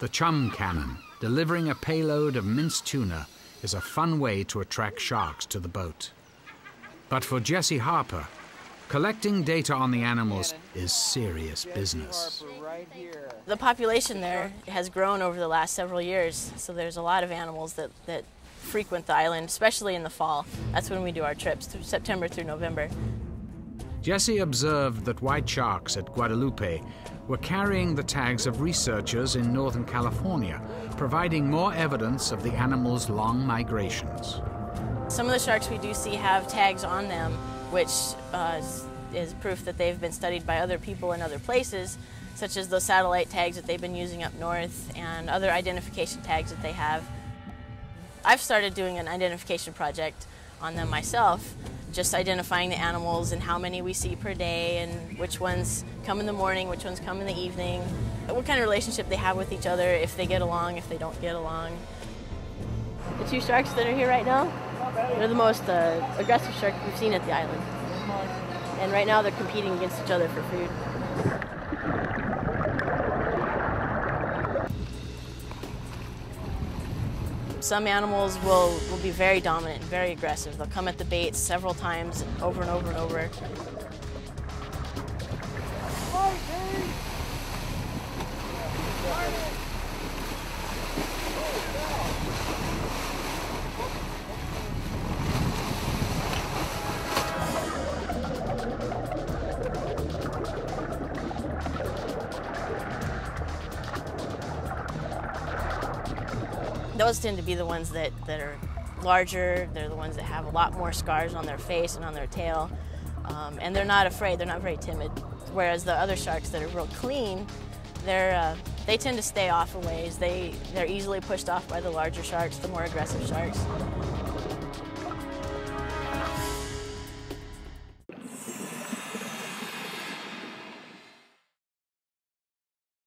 The chum cannon, delivering a payload of minced tuna, is a fun way to attract sharks to the boat. But for Jesse Harper, collecting data on the animals is serious business. The population there has grown over the last several years, so there's a lot of animals that, that frequent the island, especially in the fall. That's when we do our trips, through September through November. Jesse observed that white sharks at Guadalupe were carrying the tags of researchers in Northern California, providing more evidence of the animal's long migrations. Some of the sharks we do see have tags on them, which uh, is proof that they've been studied by other people in other places, such as those satellite tags that they've been using up north and other identification tags that they have. I've started doing an identification project on them myself, just identifying the animals and how many we see per day and which ones come in the morning, which ones come in the evening, what kind of relationship they have with each other, if they get along, if they don't get along. The two sharks that are here right now, they're the most uh, aggressive shark we've seen at the island. And right now they're competing against each other for food. Some animals will, will be very dominant, very aggressive. They'll come at the bait several times over and over and over. Those tend to be the ones that, that are larger. They're the ones that have a lot more scars on their face and on their tail. Um, and they're not afraid, they're not very timid. Whereas the other sharks that are real clean, they're, uh, they tend to stay off a ways. They, they're easily pushed off by the larger sharks, the more aggressive sharks.